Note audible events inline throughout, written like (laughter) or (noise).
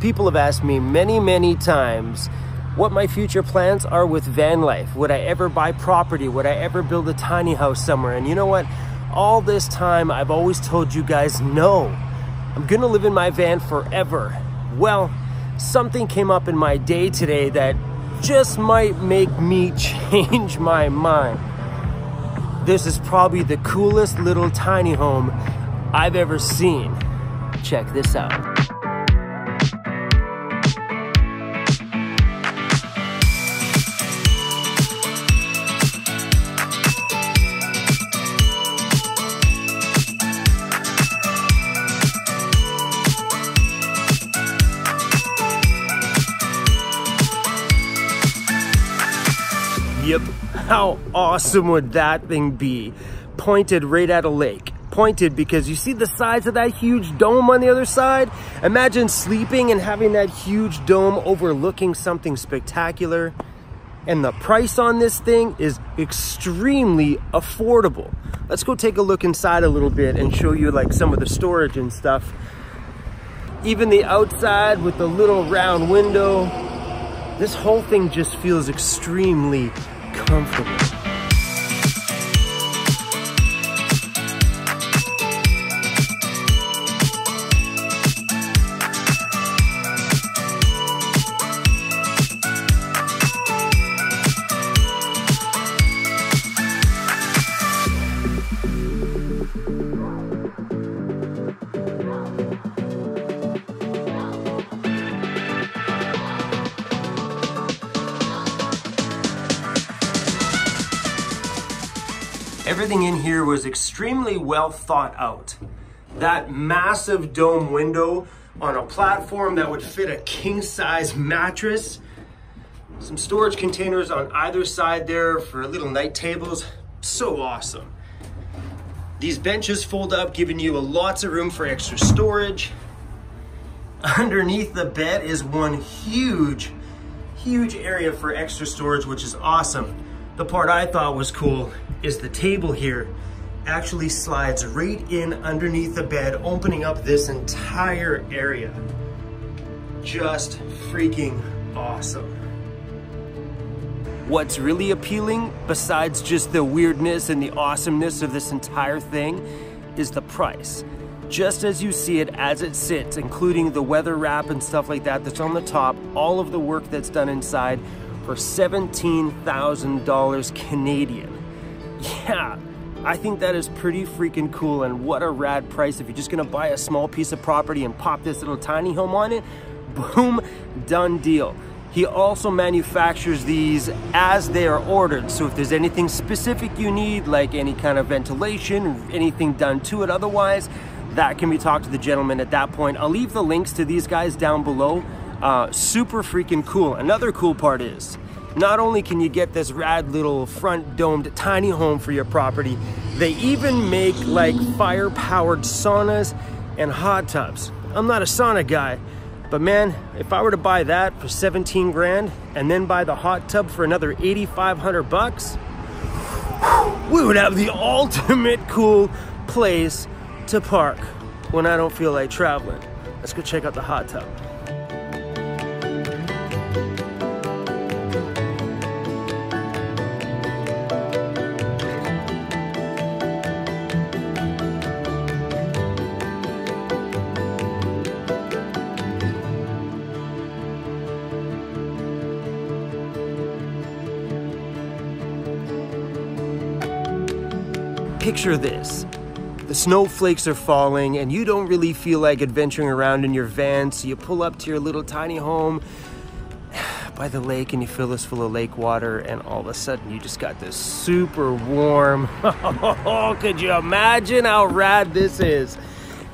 People have asked me many, many times what my future plans are with van life. Would I ever buy property? Would I ever build a tiny house somewhere? And you know what? All this time, I've always told you guys no. I'm gonna live in my van forever. Well, something came up in my day today that just might make me (laughs) change my mind. This is probably the coolest little tiny home I've ever seen. Check this out. How awesome would that thing be? Pointed right at a lake. Pointed because you see the size of that huge dome on the other side? Imagine sleeping and having that huge dome overlooking something spectacular. And the price on this thing is extremely affordable. Let's go take a look inside a little bit and show you like some of the storage and stuff. Even the outside with the little round window, this whole thing just feels extremely comfortable. Everything in here was extremely well thought out. That massive dome window on a platform that would fit a king size mattress. Some storage containers on either side there for little night tables. So awesome. These benches fold up, giving you lots of room for extra storage. Underneath the bed is one huge, huge area for extra storage, which is awesome. The part I thought was cool is the table here actually slides right in underneath the bed, opening up this entire area. Just freaking awesome. What's really appealing, besides just the weirdness and the awesomeness of this entire thing, is the price. Just as you see it as it sits, including the weather wrap and stuff like that that's on the top, all of the work that's done inside for $17,000 Canadian. Yeah, I think that is pretty freaking cool and what a rad price. If you're just gonna buy a small piece of property and pop this little tiny home on it, (laughs) boom, done deal. He also manufactures these as they are ordered. So if there's anything specific you need, like any kind of ventilation, anything done to it otherwise, that can be talked to the gentleman at that point. I'll leave the links to these guys down below. Uh, super freaking cool. Another cool part is, not only can you get this rad little front domed tiny home for your property, they even make like fire powered saunas and hot tubs. I'm not a sauna guy, but man, if I were to buy that for 17 grand and then buy the hot tub for another 8,500 bucks, we would have the (laughs) ultimate cool place to park when I don't feel like traveling. Let's go check out the hot tub. Picture this. The snowflakes are falling and you don't really feel like adventuring around in your van, so you pull up to your little tiny home (sighs) by the lake and you fill this full of lake water and all of a sudden you just got this super warm. (laughs) Oh, could you imagine how rad this is?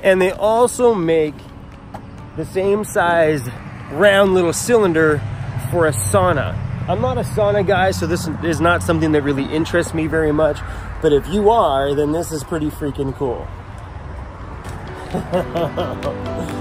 And they also make the same size round little cylinder for a sauna. I'm not a sauna guy, so this is not something that really interests me very much. But if you are, then this is pretty freaking cool. (laughs)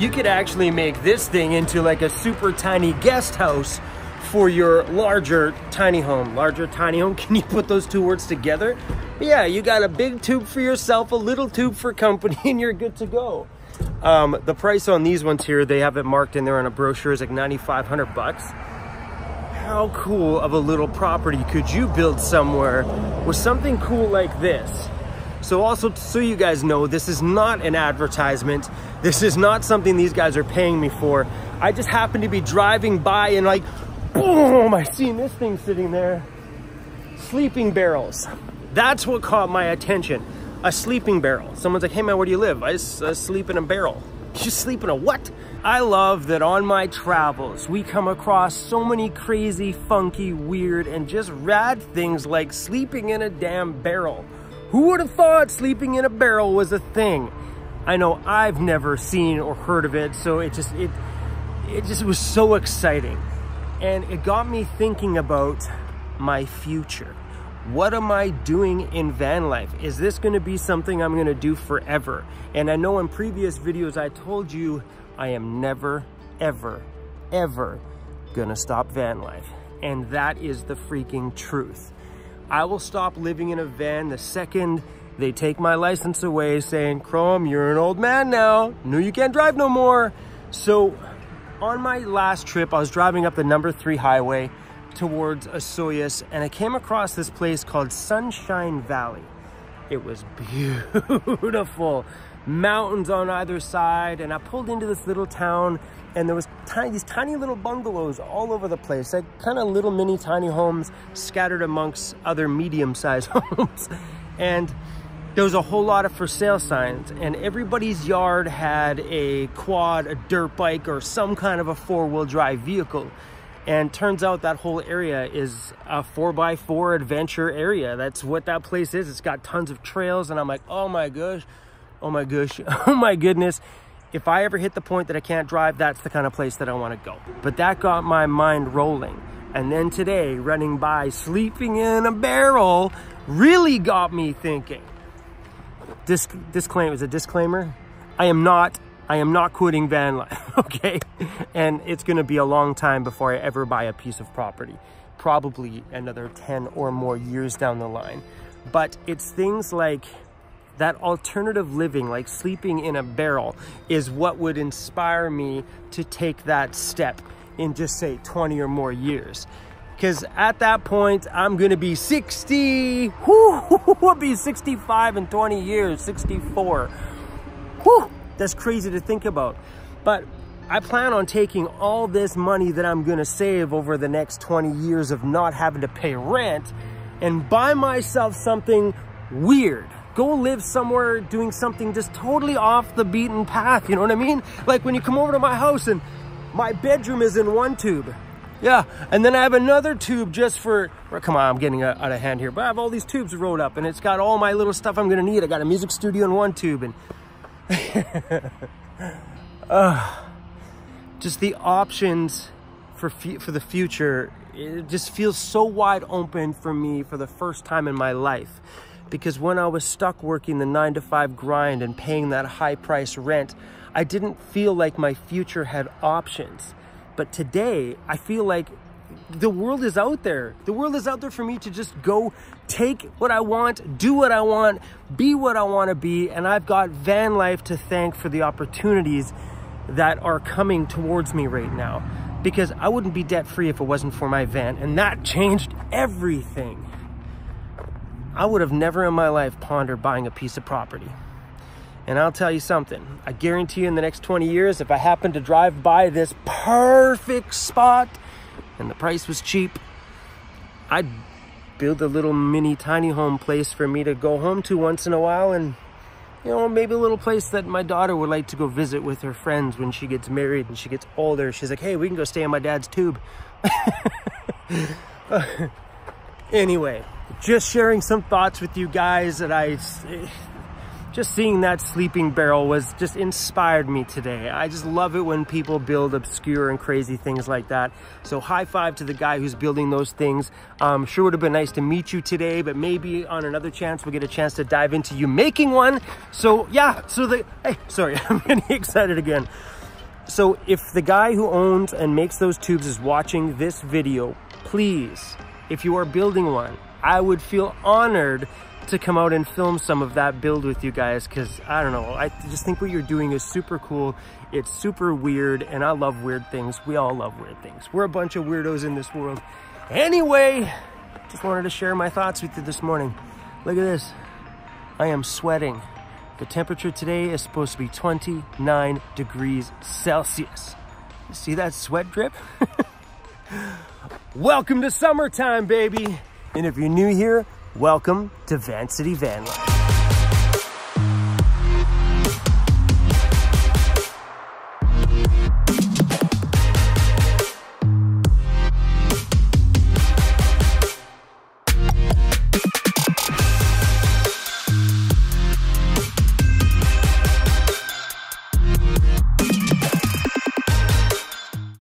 you could actually make this thing into like a super tiny guest house for your larger tiny home. Larger tiny home, (laughs) can you put those two words together? Yeah, you got a big tube for yourself, a little tube for company, (laughs) and you're good to go. Um, the price on these ones here, they have it marked in there on a brochure is like 9,500 bucks. How cool of a little property could you build somewhere with something cool like this? So also, so you guys know, this is not an advertisement. This is not something these guys are paying me for. I just happen to be driving by and like, boom, I seen this thing sitting there. Sleeping barrels. That's what caught my attention a sleeping barrel. Someone's like, hey man, where do you live? I just uh, sleep in a barrel. You sleep in a what? I love that on my travels, we come across so many crazy, funky, weird, and just rad things like sleeping in a damn barrel. Who would have thought sleeping in a barrel was a thing? I know I've never seen or heard of it, so it just, it, it just was so exciting. And it got me thinking about my future. What am I doing in van life? Is this gonna be something I'm gonna do forever? And I know in previous videos I told you I am never, ever, ever gonna stop van life. And that is the freaking truth. I will stop living in a van the second they take my license away saying, Chrome, you're an old man now. No, you can't drive no more. So on my last trip, I was driving up the number three highway towards Osoyoos and I came across this place called Sunshine Valley. It was (laughs) beautiful. Mountains on either side and I pulled into this little town and there was tiny, these tiny little bungalows all over the place, like kind of little mini tiny homes scattered amongst other medium-sized (laughs) homes. And there was a whole lot of for sale signs and everybody's yard had a quad, a dirt bike, or some kind of a four-wheel drive vehicle. And turns out that whole area is a 4x4 adventure area. That's what that place is. It's got tons of trails. And I'm like, oh my gosh, oh my gosh, (laughs) oh my goodness. If I ever hit the point that I can't drive, that's the kind of place that I want to go. But that got my mind rolling. And then today, running by, sleeping in a barrel, really got me thinking. Disc disclaimer, is a disclaimer? I am not I am not quitting van life, (laughs) okay? And it's gonna be a long time before I ever buy a piece of property. Probably another 10 or more years down the line. But it's things like that alternative living, like sleeping in a barrel, is what would inspire me to take that step in just say 20 or more years. Because at that point, I'm gonna be 60, whoo, (laughs) I'll be 65 in 20 years, 64. Whew that's crazy to think about. But I plan on taking all this money that I'm gonna save over the next 20 years of not having to pay rent and buy myself something weird. Go live somewhere doing something just totally off the beaten path, you know what I mean? Like when you come over to my house and my bedroom is in one tube. Yeah, and then I have another tube just for, come on, I'm getting out of hand here, but I have all these tubes rolled up and it's got all my little stuff I'm gonna need. I got a music studio in one tube and (laughs) uh, just the options for for the future it just feels so wide open for me for the first time in my life because when I was stuck working the nine to five grind and paying that high price rent I didn't feel like my future had options but today I feel like the world is out there. The world is out there for me to just go take what I want, do what I want, be what I want to be. And I've got van life to thank for the opportunities that are coming towards me right now. Because I wouldn't be debt free if it wasn't for my van. And that changed everything. I would have never in my life pondered buying a piece of property. And I'll tell you something, I guarantee you in the next 20 years, if I happen to drive by this perfect spot and the price was cheap, I'd build a little mini tiny home place for me to go home to once in a while and you know, maybe a little place that my daughter would like to go visit with her friends when she gets married and she gets older. She's like, hey, we can go stay in my dad's tube. (laughs) anyway, just sharing some thoughts with you guys that I just seeing that sleeping barrel was just inspired me today. I just love it when people build obscure and crazy things like that. So high five to the guy who's building those things. Um, sure would have been nice to meet you today, but maybe on another chance we'll get a chance to dive into you making one. So yeah, so the, hey, sorry, (laughs) I'm getting excited again. So if the guy who owns and makes those tubes is watching this video, please, if you are building one, I would feel honored to come out and film some of that build with you guys because I don't know, I just think what you're doing is super cool. It's super weird and I love weird things. We all love weird things. We're a bunch of weirdos in this world. Anyway, just wanted to share my thoughts with you this morning. Look at this. I am sweating. The temperature today is supposed to be 29 degrees Celsius. See that sweat drip? (laughs) Welcome to summertime, baby. And if you're new here, welcome to Vancity Vanlife.